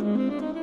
Música